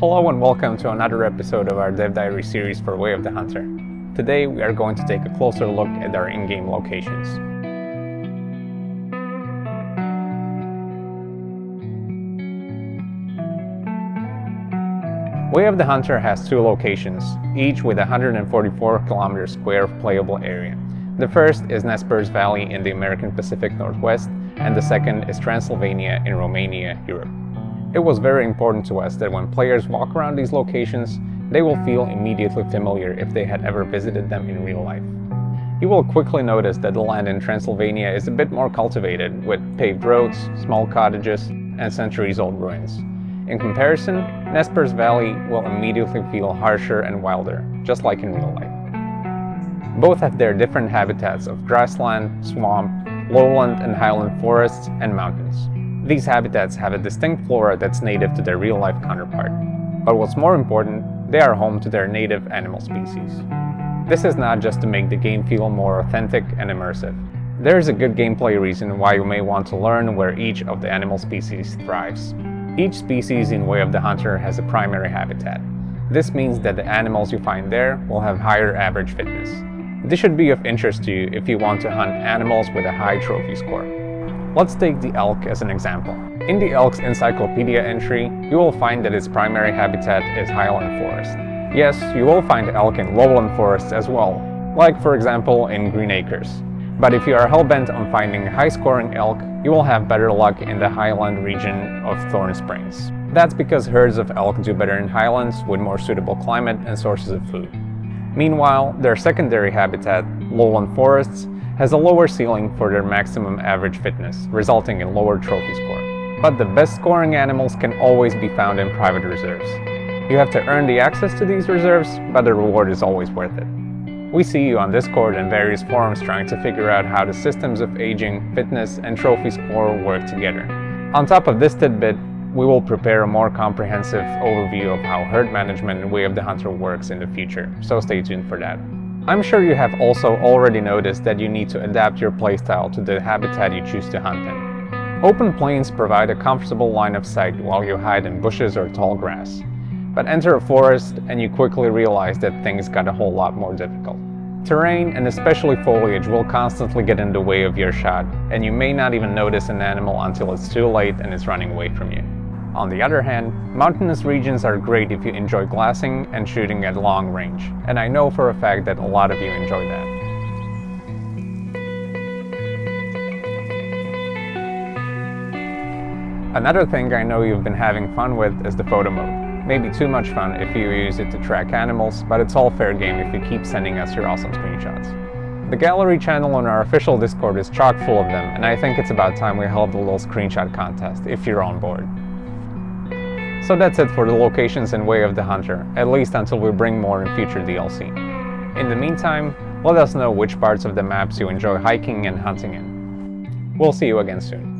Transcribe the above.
Hello and welcome to another episode of our Dev Diary series for Way of the Hunter. Today we are going to take a closer look at our in-game locations. Way of the Hunter has two locations, each with 144 kilometers square of playable area. The first is Nez Perce Valley in the American Pacific Northwest, and the second is Transylvania in Romania, Europe. It was very important to us that when players walk around these locations, they will feel immediately familiar if they had ever visited them in real life. You will quickly notice that the land in Transylvania is a bit more cultivated, with paved roads, small cottages, and centuries-old ruins. In comparison, Nez Perce Valley will immediately feel harsher and wilder, just like in real life. Both have their different habitats of grassland, swamp, lowland and highland forests, and mountains. These habitats have a distinct flora that's native to their real-life counterpart. But what's more important, they are home to their native animal species. This is not just to make the game feel more authentic and immersive. There is a good gameplay reason why you may want to learn where each of the animal species thrives. Each species in Way of the Hunter has a primary habitat. This means that the animals you find there will have higher average fitness. This should be of interest to you if you want to hunt animals with a high trophy score. Let's take the elk as an example. In the elk's encyclopedia entry, you will find that its primary habitat is highland forest. Yes, you will find elk in lowland forests as well, like for example in Green Acres. But if you are hell-bent on finding high-scoring elk, you will have better luck in the highland region of Thorn Springs. That's because herds of elk do better in highlands with more suitable climate and sources of food. Meanwhile, their secondary habitat, lowland forests, has a lower ceiling for their maximum average fitness, resulting in lower trophy score. But the best scoring animals can always be found in private reserves. You have to earn the access to these reserves, but the reward is always worth it. We see you on Discord and various forums trying to figure out how the systems of aging, fitness, and trophy score work together. On top of this tidbit, we will prepare a more comprehensive overview of how herd management and Way of the Hunter works in the future, so stay tuned for that. I'm sure you have also already noticed that you need to adapt your playstyle to the habitat you choose to hunt in. Open plains provide a comfortable line of sight while you hide in bushes or tall grass. But enter a forest and you quickly realize that things got a whole lot more difficult. Terrain and especially foliage will constantly get in the way of your shot, and you may not even notice an animal until it's too late and it's running away from you. On the other hand, mountainous regions are great if you enjoy glassing and shooting at long range, and I know for a fact that a lot of you enjoy that. Another thing I know you've been having fun with is the photo mode. Maybe too much fun if you use it to track animals, but it's all fair game if you keep sending us your awesome screenshots. The gallery channel on our official Discord is chock full of them, and I think it's about time we held a little screenshot contest if you're on board. So that's it for the locations and Way of the Hunter, at least until we bring more in future DLC. In the meantime, let us know which parts of the maps you enjoy hiking and hunting in. We'll see you again soon.